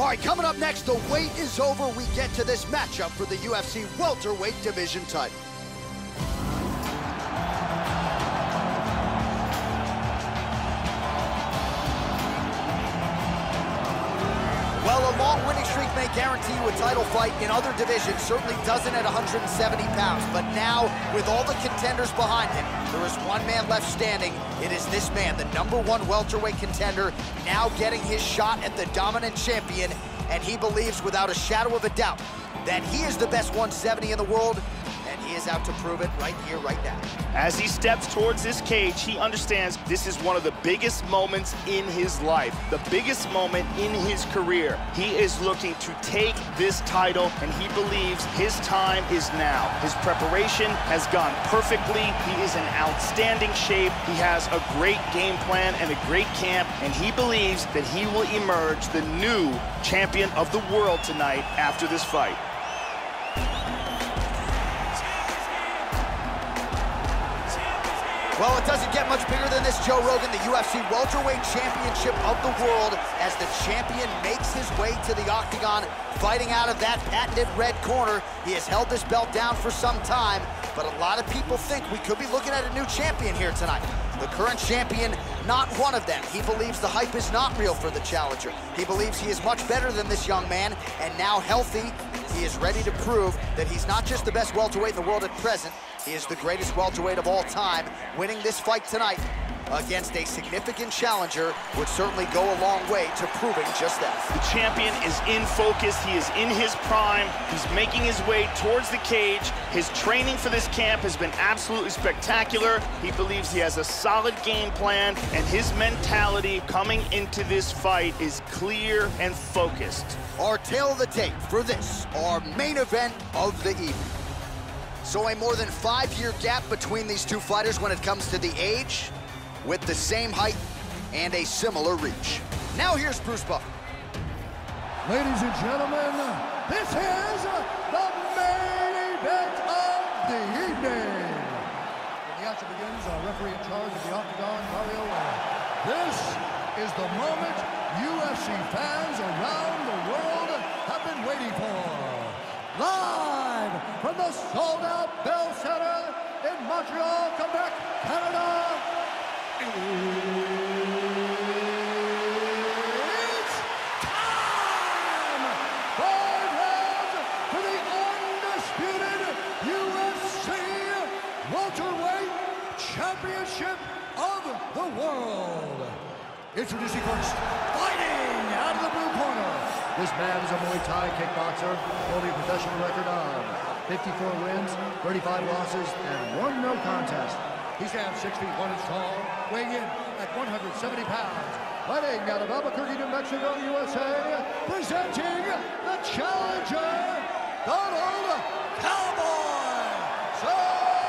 All right, coming up next, the wait is over. We get to this matchup for the UFC welterweight division title. Long winning streak may guarantee you a title fight in other divisions, certainly doesn't at 170 pounds. But now, with all the contenders behind him, there is one man left standing. It is this man, the number one welterweight contender, now getting his shot at the dominant champion. And he believes without a shadow of a doubt that he is the best 170 in the world he is out to prove it right here, right now. As he steps towards this cage, he understands this is one of the biggest moments in his life, the biggest moment in his career. He is looking to take this title, and he believes his time is now. His preparation has gone perfectly. He is in outstanding shape. He has a great game plan and a great camp, and he believes that he will emerge the new champion of the world tonight after this fight. Well, it doesn't get much bigger than this, Joe Rogan, the UFC Welterweight Championship of the world as the champion makes his way to the octagon, fighting out of that patented red corner. He has held this belt down for some time, but a lot of people think we could be looking at a new champion here tonight. The current champion, not one of them. He believes the hype is not real for the challenger. He believes he is much better than this young man, and now healthy, he is ready to prove that he's not just the best welterweight in the world at present, he is the greatest welterweight of all time. Winning this fight tonight against a significant challenger would certainly go a long way to proving just that. The champion is in focus. He is in his prime. He's making his way towards the cage. His training for this camp has been absolutely spectacular. He believes he has a solid game plan, and his mentality coming into this fight is clear and focused. Our tale of the tape for this, our main event of the evening. So a more than five-year gap between these two fighters when it comes to the age, with the same height and a similar reach. Now here's Bruce Buffer. Ladies and gentlemen, this is the main event of the evening. When the action begins, our referee in charge of the Octagon, Mario This is the moment UFC fans around the world have been waiting for. Live from the sold-out Bell Center in Montreal, Quebec, Canada, championship of the world. Introducing first, fighting out of the blue corner. This man is a Muay Thai kickboxer holding a professional record of 54 wins, 35 losses, and one no contest. He stands 6 feet 1 inch tall, weighing in at 170 pounds. Fighting out of Albuquerque, New Mexico, USA, presenting the challenger, Donald Cowboy Cerrone.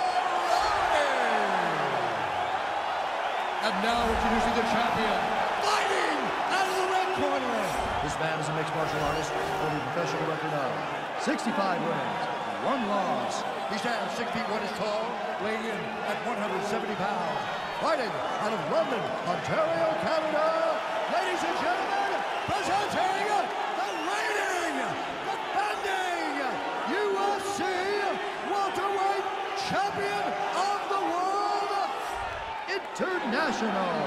And now introducing the champion, fighting out of the red corner. This man is a mixed martial artist with a professional record of 65 wins, one loss. He stands 6 feet 1 inch tall, weighing in at 170 pounds. Fighting out of London, Ontario, Canada, ladies and gentlemen, presenting the reigning, defending UFC welterweight champion of the world, International.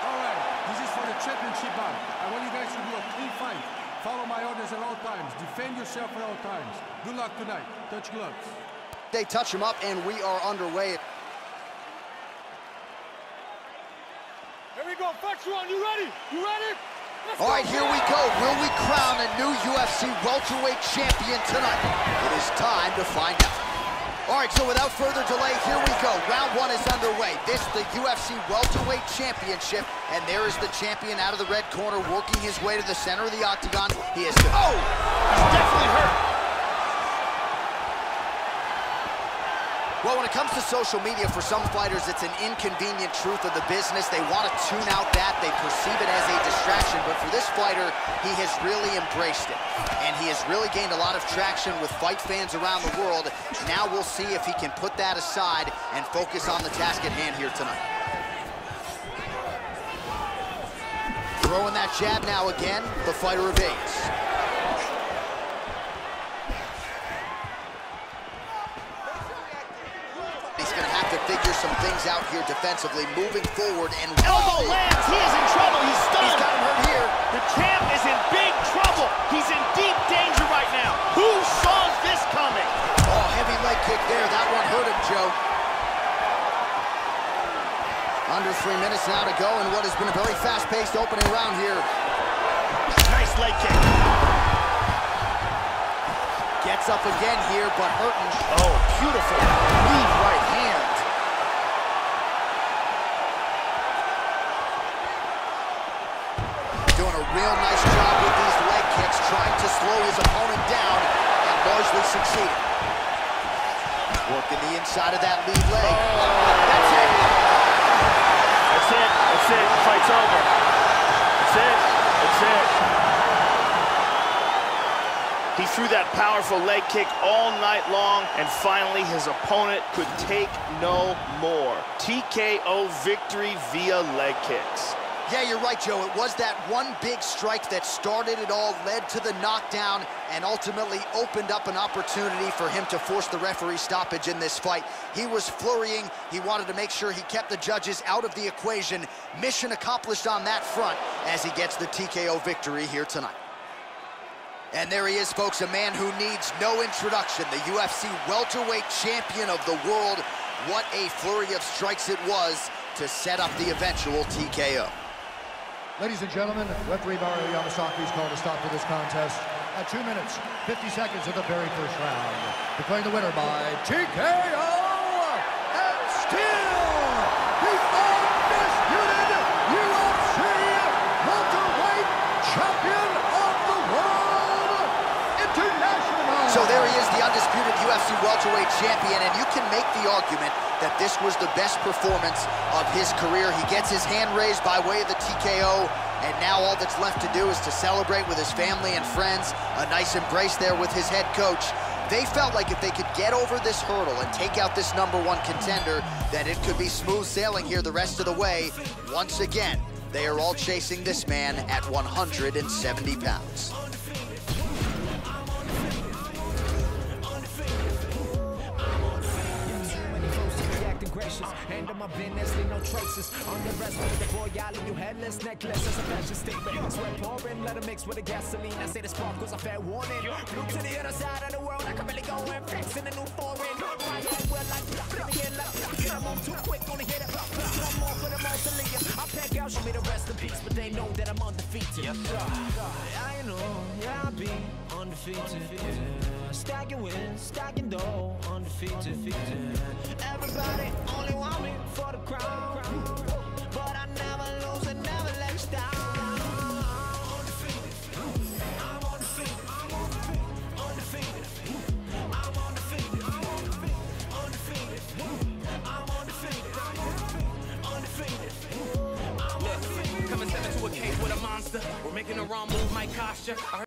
All right, this is for the championship bout. I want you guys to do a clean fight. Follow my orders at all times. Defend yourself at all times. Good luck tonight. Touch gloves. They touch him up, and we are underway. Here we go. First one. You ready? You ready? Let's all right, here we go. Will we crown a new UFC welterweight champion tonight? It is time to find out. All right, so without further delay, here we go. Round one is underway. This is the UFC Welterweight Championship, and there is the champion out of the red corner working his way to the center of the octagon. He is... Oh! He's definitely hurt. Well, when it comes to social media, for some fighters, it's an inconvenient truth of the business. They want to tune out that. They perceive it as a distraction. But for this fighter, he has really embraced it. And he has really gained a lot of traction with fight fans around the world. Now we'll see if he can put that aside and focus on the task at hand here tonight. Throwing that jab now again, the fighter evades. Things out here defensively, moving forward and... Elbow lands, he is in trouble, he's stunned. He's got him hurt here. The champ is in big trouble. He's in deep danger right now. Who saw this coming? Oh, heavy leg kick there. That one hurt him, Joe. Under three minutes now to go in what has been a very fast-paced opening round here. Nice leg kick. Gets up again here, but hurting. Oh, beautiful right hand. Doing a real nice job with these leg kicks, trying to slow his opponent down and largely succeeding. Working the inside of that lead leg. Oh. That's it. That's it. That's it. Fight's over. That's it. That's it. He threw that powerful leg kick all night long, and finally his opponent could take no more. TKO victory via leg kicks. Yeah, you're right, Joe. It was that one big strike that started it all, led to the knockdown, and ultimately opened up an opportunity for him to force the referee stoppage in this fight. He was flurrying. He wanted to make sure he kept the judges out of the equation. Mission accomplished on that front as he gets the TKO victory here tonight. And there he is, folks, a man who needs no introduction, the UFC welterweight champion of the world. What a flurry of strikes it was to set up the eventual TKO. Ladies and gentlemen, referee Mario Yamasaki is called to stop to this contest at 2 minutes, 50 seconds of the very first round. Declaring the winner by TKO and still the undisputed UFC welterweight champion of the world, International. So there he is, the undisputed UFC welterweight champion, and you can make the argument that this was the best performance of his career. He gets his hand raised by way of the TKO, and now all that's left to do is to celebrate with his family and friends. A nice embrace there with his head coach. They felt like if they could get over this hurdle and take out this number one contender, that it could be smooth sailing here the rest of the way. Once again, they are all chasing this man at 170 pounds. Business, leave no traces. On the rest of the leave you headless, necklace as a fashion statement. Sweat pouring, let it mix with the gasoline. I say the sparkles, a fair warning. Blue to the other side of the world, I can really go and flex in a new foreign. My head well like let me get left. I'm on too quick, gonna hit it. One more for the mausoleum. I pack out, show me the rest in peace, but they know that I'm undefeated. Yes, sir. I know, yeah, I'll be undefeated. Yeah. Stacking wins, stacking dough, undefeated. Everybody only want me for the crown, a a. We're making the wrong move, might cost ya. I